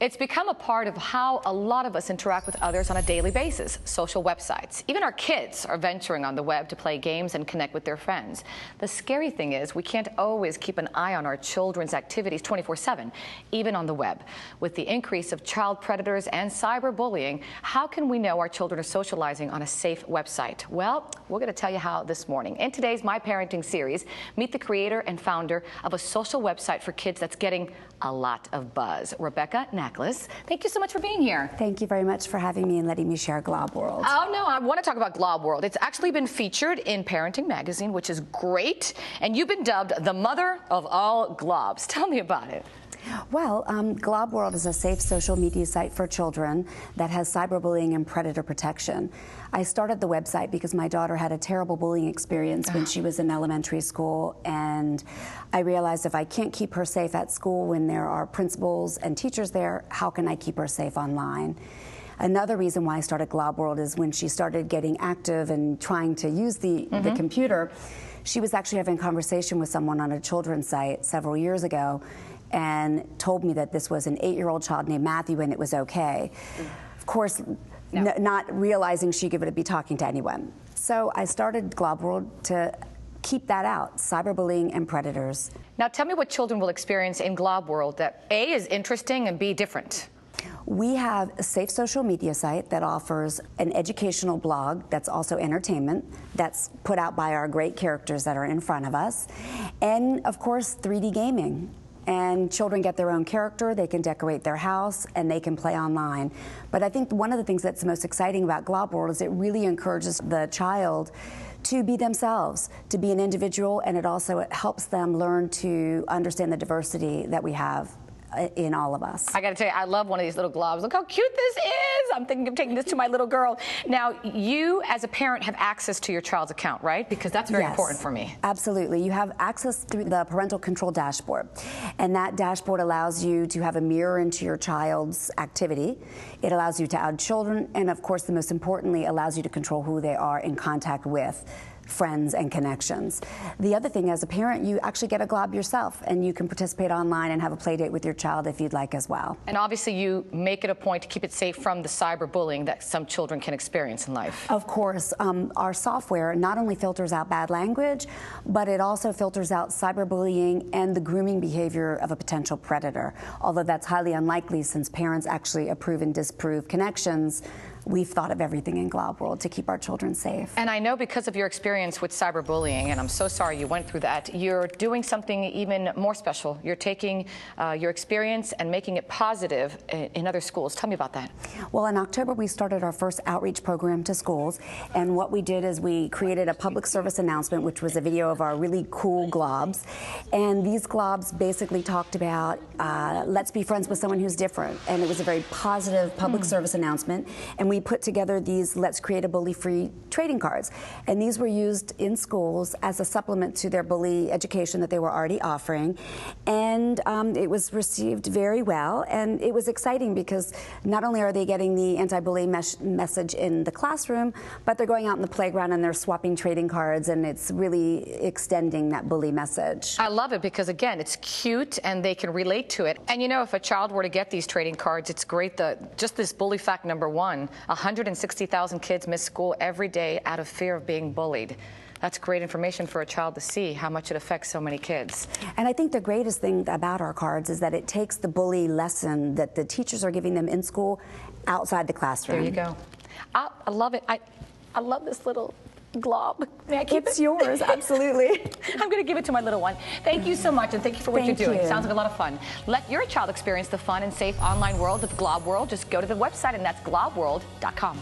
It's become a part of how a lot of us interact with others on a daily basis, social websites. Even our kids are venturing on the web to play games and connect with their friends. The scary thing is we can't always keep an eye on our children's activities 24-7, even on the web. With the increase of child predators and cyberbullying, how can we know our children are socializing on a safe website? Well, we're going to tell you how this morning. In today's My Parenting series, meet the creator and founder of a social website for kids that's getting a lot of buzz. Rebecca Nachlas, thank you so much for being here. Thank you very much for having me and letting me share Glob World. Oh, no, I want to talk about Glob World. It's actually been featured in Parenting Magazine, which is great. And you've been dubbed the mother of all globs. Tell me about it. Well, um, Glob World is a safe social media site for children that has cyberbullying and predator protection. I started the website because my daughter had a terrible bullying experience when she was in elementary school, and I realized if I can't keep her safe at school when there are principals and teachers there, how can I keep her safe online? Another reason why I started Glob World is when she started getting active and trying to use the, mm -hmm. the mm-hmm. computer, she was actually having a conversation with someone on a children's site several years ago and told me that this was an eight-year-old child named Matthew and it was okay. Of course, no. not realizing she could be talking to anyone. So I started Glob World to keep that out, cyberbullying and predators. Now tell me what children will experience in Glob World that A is interesting and B different. We have a safe social media site that offers an educational blog that's also entertainment that's put out by our great characters that are in front of us. And of course, 3D gaming and children get their own character, they can decorate their house, and they can play online. But I think one of the things that's most exciting about Glob World is it really encourages the child to be themselves, to be an individual, and it also helps them learn to understand the diversity that we have in all of us. I got to tell you, I love one of these little globs. Look how cute this is. I'm thinking of taking this to my little girl. Now, you as a parent have access to your child's account, right? Because that's very yes, important for me. Absolutely. You have access through the parental control dashboard. And that dashboard allows you to have a mirror into your child's activity. It allows you to add children, and of course, the most importantly, allows you to control who they are in contact with friends and connections. The other thing, as a parent, you actually get a glob yourself, and you can participate online and have a play date with your child if you'd like as well. And obviously, you make it a point to keep it safe from the cyberbullying that some children can experience in life. Of course. Um, our software not only filters out bad language, but it also filters out cyberbullying and the grooming behavior of a potential predator. Although that's highly unlikely since parents actually approve and disprove connections we've thought of everything in Glob World to keep our children safe. And I know because of your experience with cyberbullying, and I'm so sorry you went through that, you're doing something even more special. You're taking uh, your experience and making it positive in other schools. Tell me about that. Well, in October, we started our first outreach program to schools. And what we did is we created a public service announcement, which was a video of our really cool globs. And these globs basically talked about uh, let's be friends with someone who's different. And it was a very positive public mm. service announcement. And we we put together these Let's Create a Bully Free trading cards. And these were used in schools as a supplement to their bully education that they were already offering. And um, it was received very well. And it was exciting because not only are they getting the anti bully mes message in the classroom, but they're going out in the playground and they're swapping trading cards. And it's really extending that bully message. I love it because, again, it's cute and they can relate to it. And you know, if a child were to get these trading cards, it's great that just this bully fact number one 160,000 kids miss school every day out of fear of being bullied. That's great information for a child to see how much it affects so many kids. And I think the greatest thing about our cards is that it takes the bully lesson that the teachers are giving them in school outside the classroom. There you go. I, I love it. I, I love this little glob. May I keep it's it? yours, absolutely. I'm going to give it to my little one. Thank you so much, and thank you for what thank you're doing. You. Sounds like a lot of fun. Let your child experience the fun and safe online world of Glob World. Just go to the website, and that's globworld.com.